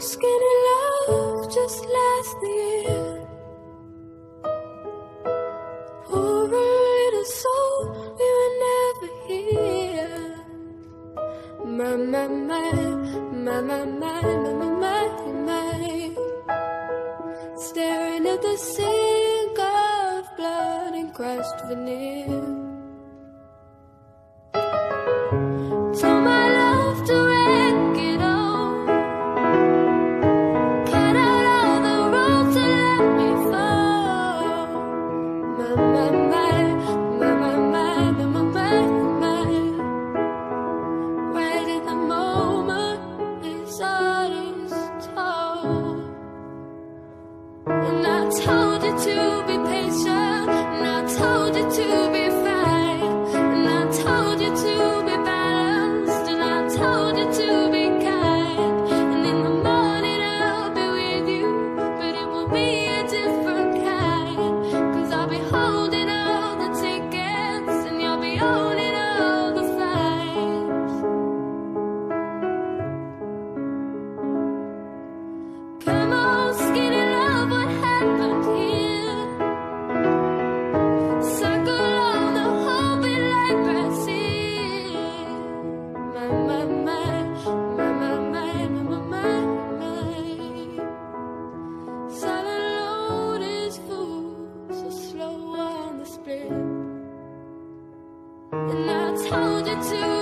skinny love just last year. Poor little soul, we were never here. My, my, my, my, my, my, my, my, my. Staring at the sink of blood and crushed veneer. told you to to